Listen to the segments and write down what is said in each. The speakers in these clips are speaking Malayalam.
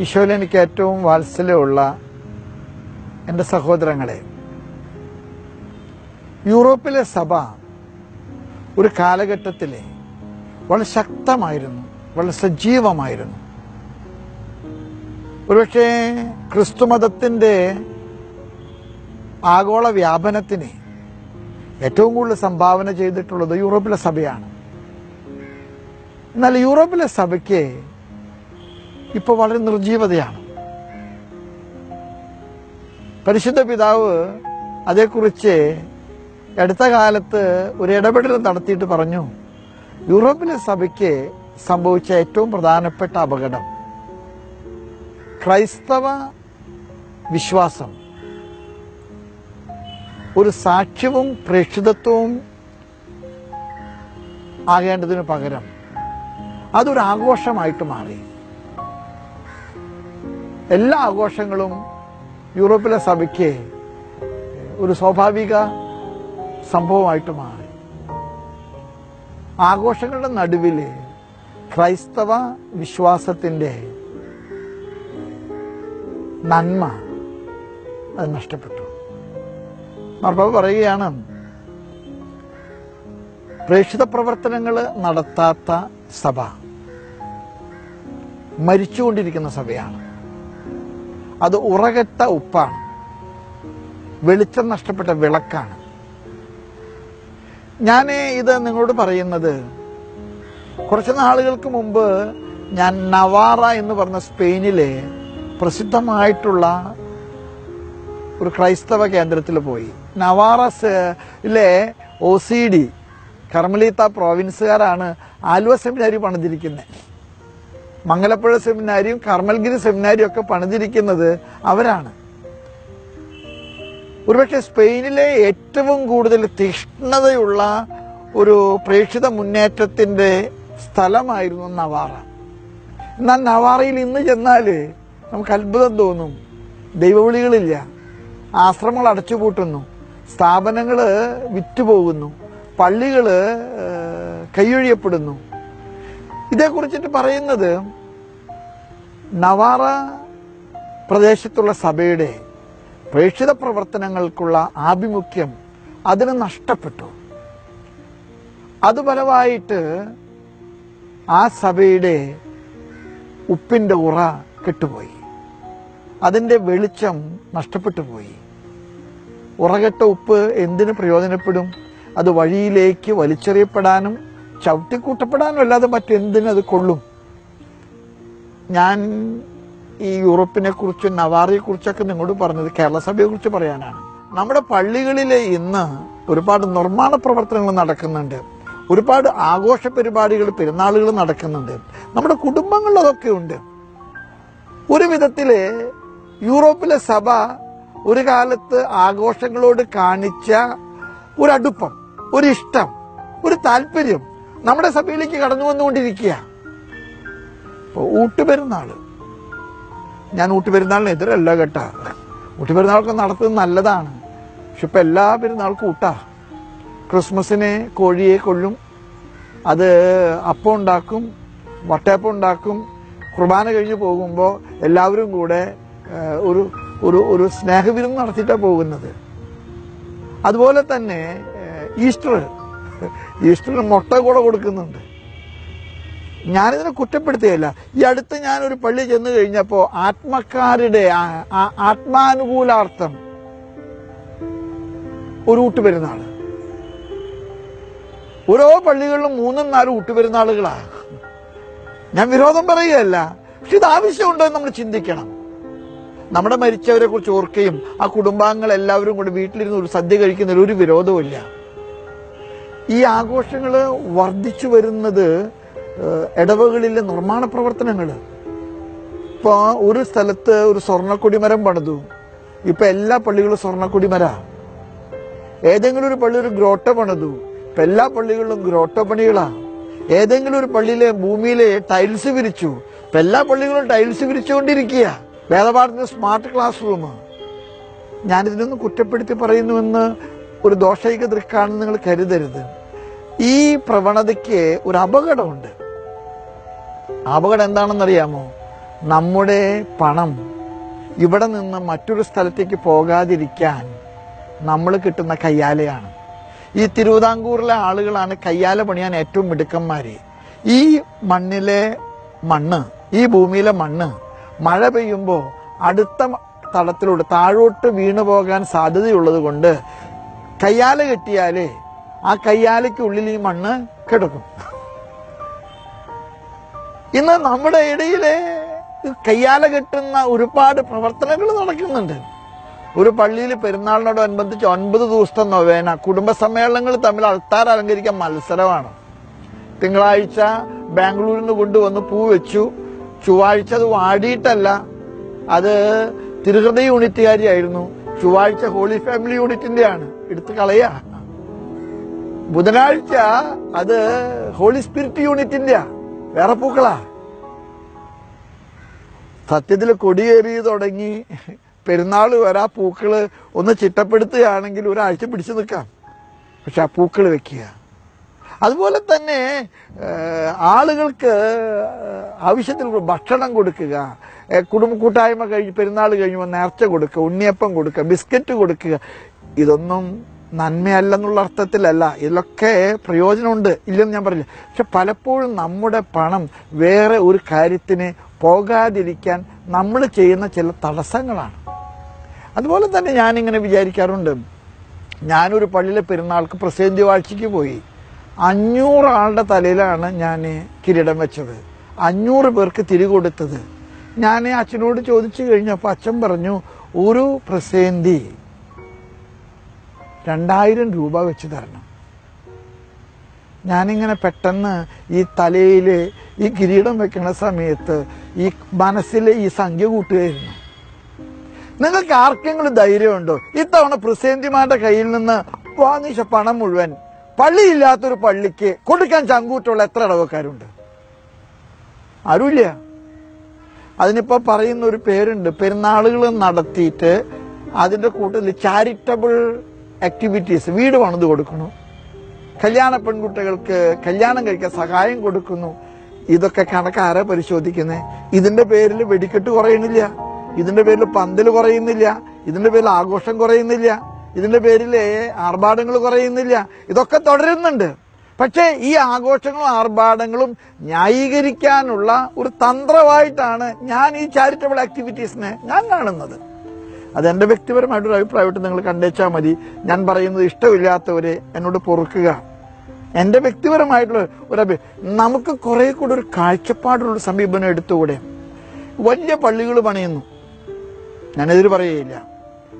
ഈശോയിൽ എനിക്ക് ഏറ്റവും വാത്സല്യമുള്ള എന്റെ സഹോദരങ്ങളെ യൂറോപ്പിലെ സഭ ഒരു കാലഘട്ടത്തിൽ വളരെ ശക്തമായിരുന്നു വളരെ സജീവമായിരുന്നു. ഒരുപക്ഷെ ക്രിസ്തുമതത്തിന്റെ ആഗോള വ്യാപനത്തിന് ഏറ്റവും കൂടുതൽ സംഭാവന ചെയ്തിട്ടുള്ളത് യൂറോപ്പിലെ സഭയാണ്. എന്നാൽ യൂറോപ്പിലെ സഭയ്ക്ക് ഇപ്പോൾ വളരെ നിർജീവതയാണ് പരിശുദ്ധ പിതാവ് അതേക്കുറിച്ച് അടുത്ത കാലത്ത് ഒരു ഇടപെടൽ നടത്തിയിട്ട് പറഞ്ഞു യൂറോപ്പിലെ സഭയ്ക്ക് സംഭവിച്ച ഏറ്റവും പ്രധാനപ്പെട്ട അപകടം ക്രൈസ്തവ വിശ്വാസം. ഒരു സാക്ഷ്യവും പ്രേക്ഷിതത്വവും ആകേണ്ടതിന് പകരം അതൊരു ആഘോഷമായിട്ട് മാറി. എല്ലാ ആഘോഷങ്ങളും യൂറോപ്പിലെ സഭയ്ക്ക് ഒരു സ്വാഭാവിക സംഭവമായിട്ട് മാറി. ആഘോഷങ്ങളുടെ നടുവിൽ ക്രൈസ്തവ വിശ്വാസത്തിന്റെ നന്മ അത് നഷ്ടപ്പെട്ടു. മാർപ്പാവ് പറയുകയാണ് പ്രേക്ഷിത പ്രവർത്തനങ്ങൾ നടത്താത്ത സഭ മരിച്ചുകൊണ്ടിരിക്കുന്ന സഭയാണ്. അത് ഉറകെട്ട ഉപ്പാണ്. വെളിച്ചം നഷ്ടപ്പെട്ട വിളക്കാണ്. ഞാൻ ഇത് നിങ്ങളോട് പറയുന്നത് കുറച്ച് നാളുകൾക്ക് മുമ്പ് ഞാൻ നവാറ എന്ന് പറഞ്ഞ സ്പെയിനിലെ പ്രസിദ്ധമായിട്ടുള്ള ഒരു ക്രൈസ്തവ കേന്ദ്രത്തിൽ പോയി. നവാറസിലെ ഒ സി ഡി കർമ്മലീത്ത പ്രോവിൻസുകാരാണ് ആലുവ സെമിനാരി പണിതിരിക്കുന്നത് മംഗലപ്പുഴ സെമിനാരിയും കർമ്മൽഗിരി സെമിനാരിയും ഒക്കെ പണിതിരിക്കുന്നത് അവരാണ്. ഒരുപക്ഷെ സ്പെയിനിലെ ഏറ്റവും കൂടുതൽ തീഷ്ണതയുള്ള ഒരു പ്രേക്ഷിത മുന്നേറ്റത്തിന്റെ സ്ഥലമായിരുന്നു നവാറ. എന്നാൽ നവാറയിൽ ഇന്ന് ചെന്നാൽ നമുക്ക് അത്ഭുതം തോന്നും. ദൈവവിളികളില്ല. ആശ്രമങ്ങൾ അടച്ചുപൂട്ടുന്നു. സ്ഥാപനങ്ങൾ വിറ്റുപോകുന്നു. പള്ളികൾ കൈയൊഴിയപ്പെടുന്നു. ഇതേക്കുറിച്ചിട്ട് പറയുന്നത് നവാറ പ്രദേശത്തുള്ള സഭയുടെ പ്രേക്ഷിത പ്രവർത്തനങ്ങൾക്കുള്ള ആഭിമുഖ്യം അതിന് നഷ്ടപ്പെട്ടു. അത് ഫലമായിട്ട് ആ സഭയുടെ ഉപ്പിന്റെ ഉറ കെട്ടുപോയി. അതിന്റെ വെളിച്ചം നഷ്ടപ്പെട്ടു പോയി. ഉറകെട്ട ഉപ്പ് എന്തിനു പ്രയോജനപ്പെടും? അത് വഴിയിലേക്ക് വലിച്ചെറിയപ്പെടാനും ചവിട്ടിക്കൂട്ടപ്പെടാനും അല്ലാതെ മറ്റെന്തിനത് കൊള്ളും? ഞാൻ ഈ യൂറോപ്പിനെ കുറിച്ചും നവാറിയെ കുറിച്ചൊക്കെ നിങ്ങളോട് പറഞ്ഞത് കേരള സഭയെ കുറിച്ച് പറയാനാണ്. നമ്മുടെ പള്ളികളിലെ ഇന്ന് ഒരുപാട് നിർമ്മാണ പ്രവർത്തനങ്ങൾ നടക്കുന്നുണ്ട്. ഒരുപാട് ആഘോഷ പരിപാടികൾ പെരുന്നാളുകൾ നടക്കുന്നുണ്ട്. നമ്മുടെ കുടുംബങ്ങളിലതൊക്കെ ഉണ്ട്. ഒരു വിധത്തിൽ യൂറോപ്പിലെ സഭ ഒരു കാലത്ത് ആഘോഷങ്ങളോട് കാണിച്ച ഒരു അടുപ്പം ഒരു ഇഷ്ടം ഒരു താല്പര്യം നമ്മുടെ സഭയിലേക്ക് കടന്നു വന്നുകൊണ്ടിരിക്കുക ഇപ്പൊ ഊട്ടുപെരുന്നാൾ. ഞാൻ ഊട്ടുപെരുന്നാളിന് എതിരല്ല കേട്ടാ. ഊട്ടുപെരുന്നാളൊക്കെ നടത്തുന്നത് നല്ലതാണ്. പക്ഷെ ഇപ്പൊ എല്ലാ പെരുന്നാൾക്കും ഊട്ടാ. ക്രിസ്മസിന് കോഴിയെ കൊല്ലും. അത് അപ്പം ഉണ്ടാക്കും വട്ടയപ്പം ഉണ്ടാക്കും കുർബാന കഴിഞ്ഞ് പോകുമ്പോൾ എല്ലാവരും കൂടെ ഒരു ഒരു ഒരു സ്നേഹവിരുന്ന് നടത്തിയിട്ടാണ് പോകുന്നത്. അതുപോലെ തന്നെ ഈസ്റ്റർ ഈസ്റ്ററിന് മുട്ട കൂടെ കൊടുക്കുന്നുണ്ട്. ഞാനിതിനെ കുറ്റപ്പെടുത്തുകയല്ല. ഈ അടുത്ത് ഞാനൊരു പള്ളി ചെന്ന് കഴിഞ്ഞപ്പോൾ ആത്മക്കാരുടെ ആത്മാനുകൂലാർത്ഥം ഒരു ഊട്ടുപെരുന്നാൾ ഓരോ പള്ളികളിലും മൂന്നും നാലും ഊട്ടുപെരുന്നാളുകളാണ് ഞാൻ വിരോധം പറയുകയല്ല. പക്ഷെ ഇത് ആവശ്യമുണ്ടോ എന്ന് നമ്മൾ ചിന്തിക്കണം. നമ്മുടെ മരിച്ചവരെ കുറിച്ച് ഓർക്കുകയും ആ കുടുംബാംഗങ്ങൾ എല്ലാവരും കൂടി വീട്ടിലിരുന്ന് ഒരു സദ്യ കഴിക്കുന്നതിൽ ഒരു വിരോധവുമില്ല. ഈ ആഘോഷങ്ങൾ വർദ്ധിച്ചു വരുന്നത് ഇടവകളിലെ നിർമ്മാണ പ്രവർത്തനങ്ങൾ. ഇപ്പോൾ ഒരു സ്ഥലത്ത് ഒരു സ്വർണക്കൊടിമരം പണിതു. ഇപ്പം എല്ലാ പള്ളികളും സ്വർണക്കൊടിമര. ഏതെങ്കിലും ഒരു പള്ളി ഒരു ഗ്രോട്ട പണിതു. ഇപ്പം എല്ലാ പള്ളികളിലും ഗ്രോട്ട പണികളാണ് ഏതെങ്കിലും ഒരു പള്ളിയിലെ ഭൂമിയിലെ ടൈൽസ് വിരിച്ചു. ഇപ്പം എല്ലാ പള്ളികളും ടൈൽസ് വിരിച്ചുകൊണ്ടിരിക്കുക. വേദപാഠത്തിന് സ്മാർട്ട് ക്ലാസ് റൂം ഞാനിതിനൊന്നും കുറ്റപ്പെടുത്തി പറയുന്നുവെന്ന് ഒരു ദോഷൈക ദൃക്കാണെന്ന് നിങ്ങൾ കരുതരുത്. ഈ പ്രവണതയ്ക്ക് ഒരു അപകടമുണ്ട്. അപകടം എന്താണെന്നറിയാമോ നമ്മുടെ പണം ഇവിടെ നിന്ന് മറ്റൊരു സ്ഥലത്തേക്ക് പോകാതിരിക്കാൻ നമ്മൾ കിട്ടുന്ന കയ്യാലയാണ്. ഈ തിരുവിതാംകൂറിലെ ആളുകളാണ് കയ്യാല പണിയാൻ ഏറ്റവും മിടുക്കന്മാര്. ഈ മണ്ണിലെ മണ്ണ് ഈ ഭൂമിയിലെ മണ്ണ് മഴ പെയ്യുമ്പോൾ അടുത്ത തടത്തിലൂടെ താഴോട്ട് വീണു പോകാൻ സാധ്യതയുള്ളത് കൊണ്ട് കയ്യാല കെട്ടിയാലേ ആ കയ്യാലയ്ക്കുള്ളിൽ ഈ മണ്ണ് കിടക്കും. ഇന്ന് നമ്മുടെ ഇടയിലെ കയ്യാല കിട്ടുന്ന ഒരുപാട് പ്രവർത്തനങ്ങൾ നടക്കുന്നുണ്ട്. ഒരു പള്ളിയിൽ പെരുന്നാളിനോടനുബന്ധിച്ച് ഒൻപത് ദിവസത്തെ നൊവേന കുടുംബസമ്മേളനങ്ങൾ തമ്മിൽ അൾത്താർ അലങ്കരിക്കാൻ മത്സരമാണ്. തിങ്കളാഴ്ച ബാംഗ്ലൂരിൽ നിന്ന് കൊണ്ടുവന്ന് പൂ വെച്ചു. ചൊവ്വാഴ്ച അത് വാടിയിട്ടല്ല. അത് തിരുഹൃദയ യൂണിറ്റുകാരിയായിരുന്നു. ചൊവ്വാഴ്ച ഹോളി ഫാമിലി യൂണിറ്റിന്റെയാണ്. എടുത്ത് കളയാ. ബുധനാഴ്ച അത് ഹോളി സ്പിരിറ്റ് യൂണിറ്റിന്റെ വേറെ പൂക്കളാ. സത്യത്തിൽ കൊടിയേറി തുടങ്ങി പെരുന്നാൾ വരാ പൂക്കൾ ഒന്ന് ചിട്ടപ്പെടുത്തുകയാണെങ്കിൽ ഒരാഴ്ച പിടിച്ചു നിൽക്കാം. പക്ഷെ ആ പൂക്കൾ വെക്കുക. അതുപോലെ തന്നെ ആളുകൾക്ക് ആവശ്യത്തിൽ ഭക്ഷണം കൊടുക്കുക. കുടുംബ കൂട്ടായ്മ കഴിഞ്ഞ് പെരുന്നാൾ കഴിയുമ്പോൾ നേർച്ച കൊടുക്കുക ഉണ്ണിയപ്പം കൊടുക്കുക ബിസ്ക്കറ്റ് കൊടുക്കുക. ഇതൊന്നും നന്മയല്ലെന്നുള്ള അർത്ഥത്തിലല്ല. ഇതിലൊക്കെ പ്രയോജനമുണ്ട്. ഇല്ലെന്ന് ഞാൻ പറയില്ല പക്ഷെ പലപ്പോഴും നമ്മുടെ പണം വേറെ ഒരു കാര്യത്തിന് പോകാതിരിക്കാൻ നമ്മൾ ചെയ്യുന്ന ചില തടസ്സങ്ങളാണ്. അതുപോലെ തന്നെ ഞാനിങ്ങനെ വിചാരിക്കാറുണ്ട്. ഞാനൊരു പള്ളിയിലെ പെരുന്നാൾക്ക് പ്രസിദ്ധി വാഴ്ചയ്ക്ക് പോയി. അഞ്ഞൂറ് ആളുടെ തലയിലാണ് ഞാൻ കിരീടം വെച്ചത്. അഞ്ഞൂറ് പേർക്ക് തിരി കൊടുത്തത്. ഞാൻ അച്ഛനോട് ചോദിച്ചു കഴിഞ്ഞപ്പോൾ അച്ഛൻ പറഞ്ഞു ഒരു പ്രസിഡന്റി രണ്ടായിരം രൂപ വെച്ച് തരണം. ഞാനിങ്ങനെ പെട്ടെന്ന് ഈ തലയിൽ ഈ കിരീടം വെക്കുന്ന സമയത്ത് ഈ മനസ്സിൽ ഈ സംഖ്യ കൂട്ടുകയായിരുന്നു. നിങ്ങൾക്ക് ആർക്കെങ്കിലും ധൈര്യമുണ്ടോ? ഇത്തവണ പ്രസിഡന്റിമാരുടെ കയ്യിൽ നിന്ന് വാങ്ങിച്ച പണം മുഴുവൻ പള്ളിയില്ലാത്തൊരു പള്ളിക്ക് കൊടുക്കാൻ ചങ്കൂറ്റുള്ള എത്ര ഇടവക്കാരുണ്ട്? ആരുമില്ല. അതിനിപ്പോ പറയുന്ന ഒരു പേരുണ്ട്. പെരുന്നാളുകൾ നടത്തിയിട്ട് അതിന്റെ കൂട്ടത്തിൽ ചാരിറ്റബിൾ ആക്ടിവിറ്റീസ് വീട് പണിത് കൊടുക്കുന്നു. കല്യാണ പെൺകുട്ടികൾക്ക് കല്യാണം കഴിക്കാൻ സഹായം കൊടുക്കുന്നു. ഇതൊക്കെ കണക്ക് ആരാ പരിശോധിക്കുന്നത് ഇതിന്റെ പേരിൽ വെടിക്കെട്ട് കുറയുന്നില്ല. ഇതിന്റെ പേരിൽ പന്തൽ കുറയുന്നില്ല. ഇതിന്റെ പേരിൽ ആഘോഷം കുറയുന്നില്ല. ഇതിന്റെ പേരിൽ ആർഭാടങ്ങൾ കുറയുന്നില്ല. ഇതൊക്കെ തുടരുന്നുണ്ട്. പക്ഷേ ഈ ആഘോഷങ്ങളും ആർഭാടങ്ങളും ന്യായീകരിക്കാനുള്ള ഒരു തന്ത്രമായിട്ടാണ് ഞാൻ ഈ ചാരിറ്റബിൾ ആക്ടിവിറ്റീസിനെ ഞാൻ കാണുന്നത്. അതെന്റെ വ്യക്തിപരമായിട്ടൊരു അഭിപ്രായമായിട്ട് നിങ്ങൾ കണ്ടേച്ചാൽ മതി. ഞാൻ പറയുന്നത് ഇഷ്ടമില്ലാത്തവരെ എന്നോട് പൊറുക്കുക. എന്റെ വ്യക്തിപരമായിട്ടുള്ള ഒരു അഭി നമുക്ക് കുറെ കൂടെ ഒരു കാഴ്ചപ്പാടുള്ള സമീപനം എടുത്തുകൂടെ? വലിയ പള്ളികൾ പണിയുന്നു. ഞാനെതിര് പറയുകയില്ല.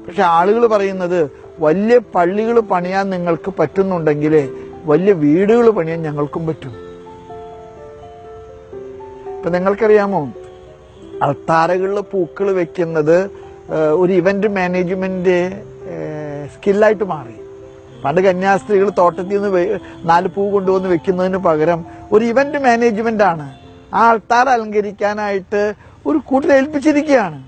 പക്ഷെ ആളുകൾ പറയുന്നത് വലിയ പള്ളികൾ പണിയാൻ നിങ്ങൾക്ക് പറ്റുന്നുണ്ടെങ്കിൽ വലിയ വീടുകൾ പണിയാൻ ഞങ്ങൾക്കും പറ്റും. ഇപ്പൊ നിങ്ങൾക്കറിയാമോ? അൾത്താരകളിൽ പൂക്കൾ വെക്കുന്നത് ഒരു ഇവന്റ് മാനേജ്മെന്റ് സ്കില്ലായിട്ട് മാറി. പണ്ട് കന്യാസ്ത്രീകൾ തോട്ടത്തിൽ നിന്ന് നാല് പൂ കൊണ്ടുവന്ന് വെക്കുന്നതിന് പകരം ഒരു ഇവന്റ് മാനേജ്മെന്റ് ആണ്. ആ ആൾക്കാർ അലങ്കരിക്കാനായിട്ട് ഒരു കൂട്ടർ ഏൽപ്പിച്ചിരിക്കുകയാണ്.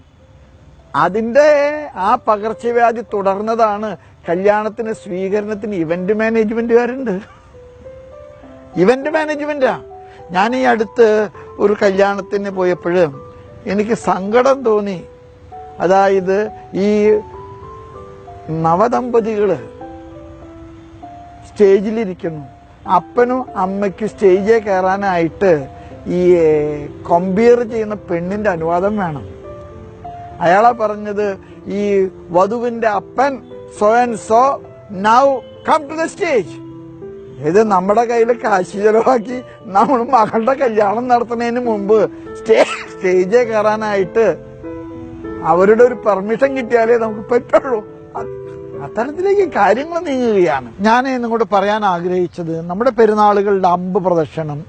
അതിന്റെ ആ പകർച്ചവ്യാധി തുടർന്നതാണ് കല്യാണത്തിന് സ്വീകരണത്തിന് ഇവന്റ് മാനേജ്മെന്റുകാരുണ്ട് ഇവന്റ് മാനേജ്മെന്റാ ഞാൻ ഈ അടുത്ത് ഒരു കല്യാണത്തിന് പോയപ്പോഴും എനിക്ക് സങ്കടം തോന്നി. അതായത് ഈ നവദമ്പതികൾ സ്റ്റേജിലിരിക്കുന്നു. അപ്പനും അമ്മയ്ക്കും സ്റ്റേജിൽ കയറാനായിട്ട് ഈ കമ്പയർ ചെയ്യുന്ന പെണ്ണിന്റെ അനുവാദം വേണം. അയാളാ പറഞ്ഞത് ഈ വധുവിന്റെ അപ്പൻ so and so now come to the stage ഇത് നമ്മുടെ കയ്യിൽ കാശ് ചെലവാക്കി നമ്മൾ മകളുടെ കല്യാണം നടത്തുന്നതിന് മുമ്പ് സ്റ്റേ സ്റ്റേജിൽ കയറാനായിട്ട് അവരുടെ ഒരു പെർമിഷൻ കിട്ടിയാലേ നമുക്ക് പറ്റുള്ളൂ. അത് അത്തരത്തിലേക്ക് കാര്യങ്ങൾ നീങ്ങുകയാണ്. ഞാൻ നിങ്ങളോട് പറയാൻ ആഗ്രഹിച്ചത് നമ്മുടെ പെരുന്നാളുകളുടെ അമ്പ് പ്രദർശനം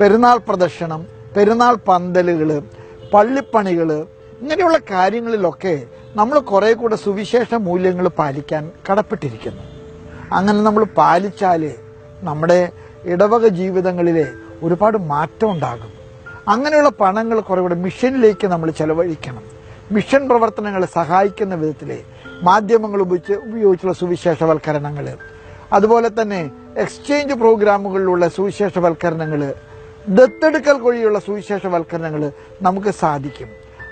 പെരുന്നാൾ പ്രദർശനം പെരുന്നാൾ പന്തലുകൾ പള്ളിപ്പണികൾ ഇങ്ങനെയുള്ള കാര്യങ്ങളിലൊക്കെ നമ്മൾ കുറെ കൂടെ സുവിശേഷ മൂല്യങ്ങൾ പാലിക്കാൻ കടപ്പെട്ടിരിക്കുന്നു. അങ്ങനെ നമ്മൾ പാലിച്ചാൽ നമ്മുടെ ഇടവക ജീവിതങ്ങളിലെ ഒരുപാട് മാറ്റം ഉണ്ടാകും. അങ്ങനെയുള്ള പണങ്ങൾ കുറേ കൂടെ മിഷനിലേക്ക് നമ്മൾ ചെലവഴിക്കണം. മിഷൻ പ്രവർത്തനങ്ങളെ സഹായിക്കുന്ന വിധത്തിൽ മാധ്യമങ്ങൾ ഉപയോഗിച്ച് ഉപയോഗിച്ചുള്ള സുവിശേഷവൽക്കരണങ്ങൾ അതുപോലെ തന്നെ എക്സ്ചേഞ്ച് പ്രോഗ്രാമുകളിലുള്ള സുവിശേഷവൽക്കരണങ്ങൾ ദത്തെടുക്കൽ വഴിയുള്ള സുവിശേഷവൽക്കരണങ്ങൾ നമുക്ക് സാധിക്കും.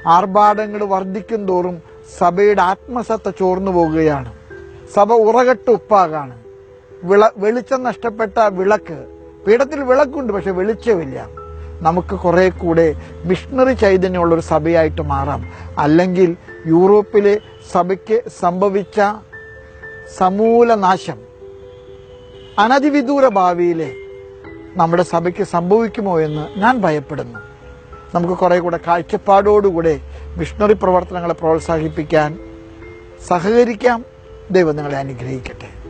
ആർഭാടങ്ങൾ വർദ്ധിക്കും തോറും സഭയുടെ ആത്മസത്ത ചോർന്നു പോകുകയാണ്. സഭ ഉറകട്ട് ഉപ്പാകാണ്. വിള വെളിച്ചം നഷ്ടപ്പെട്ട വിളക്ക് പീഠത്തിൽ വിളക്കുണ്ട് പക്ഷെ വെളിച്ചമില്ല. നമുക്ക് കുറെ കൂടെ മിഷണറി ചൈതന്യമുള്ളൊരു സഭയായിട്ട് മാറാം. അല്ലെങ്കിൽ യൂറോപ്പിലെ സഭയ്ക്ക് സംഭവിച്ച സമൂല നാശം അനധിവിദൂര ഭാവിയിലെ നമ്മുടെ സഭയ്ക്ക് സംഭവിക്കുമോ എന്ന് ഞാൻ ഭയപ്പെടുന്നു. നമുക്ക് കുറെ കൂടെ കാഴ്ചപ്പാടോടുകൂടെ മിഷണറി പ്രവർത്തനങ്ങളെ പ്രോത്സാഹിപ്പിക്കാൻ സഹകരിക്കാം. ദൈവം നിങ്ങളെ അനുഗ്രഹിക്കട്ടെ.